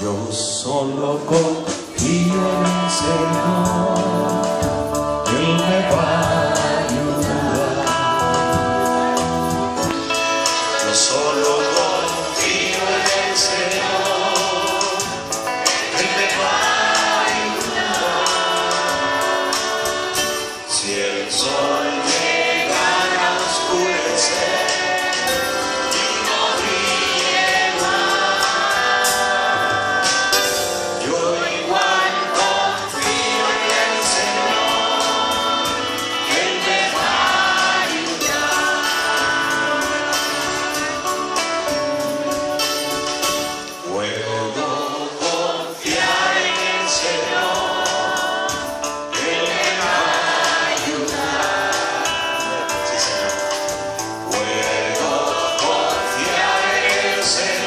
Yo solo confío en el Señor, Él me va a ayudar. Yo solo confío en el Señor, Él me va a ayudar. Si el sol llegara a oscurecer, say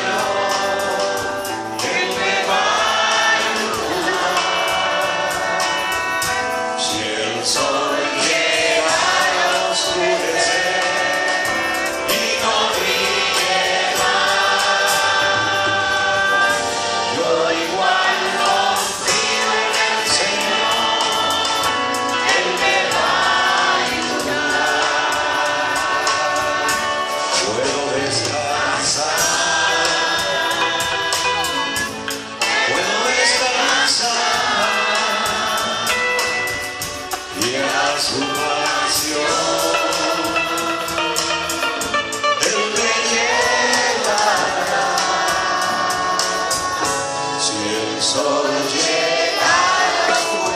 solo llegarás por